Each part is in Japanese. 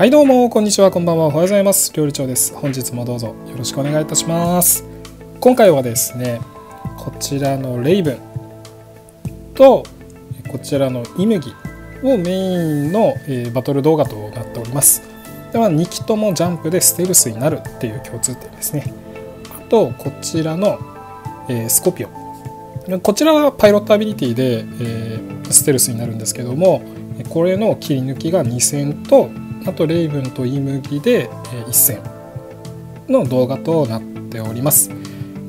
はいどうもこんにちはこんばんはおはようございます。料理長です。本日もどうぞよろしくお願いいたします。今回はですねこちらのレイブンとこちらのイムギをメインの、えバトル動画となっております。では2機ともジャンプでステルスになるっていう共通点ですね。あとこちらの、えスコピオ。こちらはパイロットアビリティで、えステルスになるんですけどもこれの切り抜きが2000とあとレイブンとイムギで1000の動画となっております。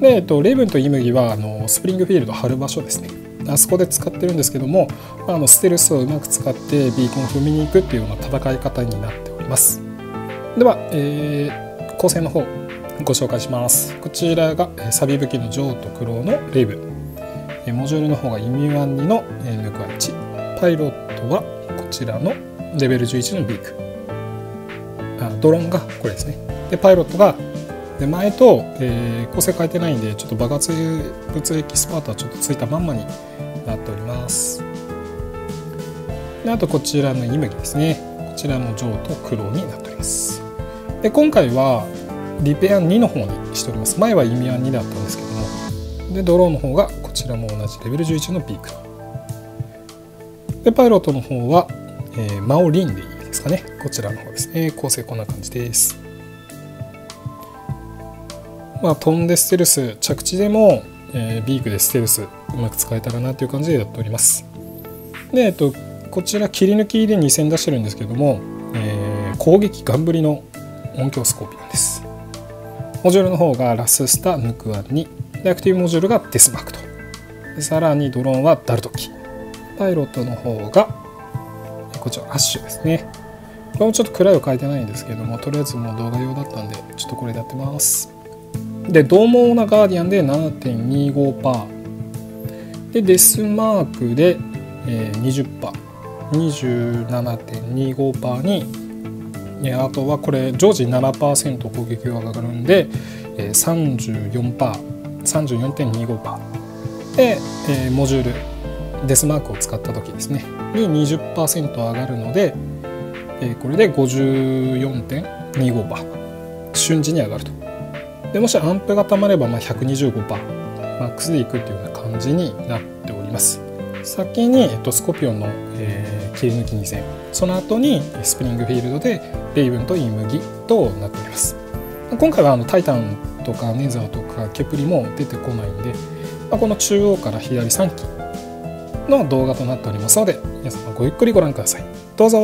で、えっと、レイブンとイムギはあのスプリングフィールド貼る場所ですね。あそこで使ってるんですけどもあのステルスをうまく使ってビーコンを踏みに行くっていうような戦い方になっております。では、えー、構成の方ご紹介します。こちらがサビ武器のジョーとクローのレイブ。ンモジュールの方がイミュアン2のヌクア1パイロットはこちらのレベル11のビーク。あドローンがこれですね。でパイロットがで前と、えー、構成変えてないんでちょっと爆発物エキスパートはちょっとついたまんまになっております。であとこちらのイメギですね。こちらのジョーとクローになっております。で今回はリペアン2の方にしております。前はイミアン2だったんですけども。でドローンの方がこちらも同じレベル11のピーク。でパイロットの方は、えー、マオリンでいい。ですかね。こちらの方ですね。構成こんな感じです。まあ飛んでステルス着地でも、えー、ビークでステルスうまく使えたらなという感じでやっております。で、えっと、こちら切り抜きで2戦出してるんですけども、えー、攻撃ガンブリの音響スコーピオンです。モジュールの方がラススタヌクア2でアクティブモジュールがデスマークと。さらにドローンはダルトキパイロットの方がこちらアッシュですね。これもちょっと位を変えてないんですけれどもとりあえずもう動画用だったんでちょっとこれでやってます。で獰猛なガーディアンで7.25%でデスマークで、えー、20%27.25% にあとはこれ常時7%攻撃が上がるんで、34%34.25% で、えー、モジュールデスマークを使った時ですね。に20%上がるので、えー、これで54.25%瞬時に上がると。でもしアンプがたまればまあ125%マックスでいくっていうような感じになっております。先に、えっと、スコピオンの、えー、切り抜き2戦。その後にスプリングフィールドでレイブンとイムギとなっております。今回はあのタイタンとかネザーとかケプリも出てこないんで、まあ、この中央から左3機の動画となっておりますので皆様ごゆっくりご覧ください。どうぞ